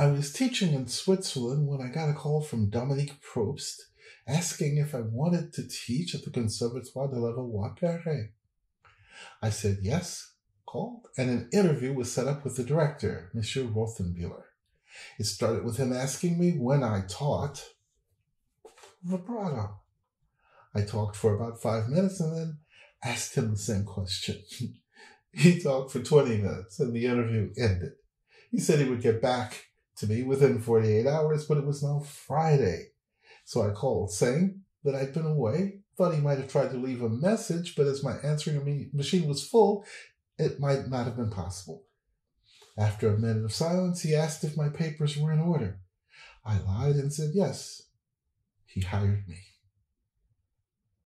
I was teaching in Switzerland when I got a call from Dominique Probst asking if I wanted to teach at the Conservatoire de Levallois. I said yes, called, and an interview was set up with the director, Monsieur Rothenbuhler. It started with him asking me when I taught vibrato. I talked for about five minutes and then asked him the same question. he talked for 20 minutes and the interview ended. He said he would get back to me within 48 hours, but it was now Friday. So I called saying that I'd been away, thought he might have tried to leave a message, but as my answering machine was full, it might not have been possible. After a minute of silence, he asked if my papers were in order. I lied and said yes. He hired me.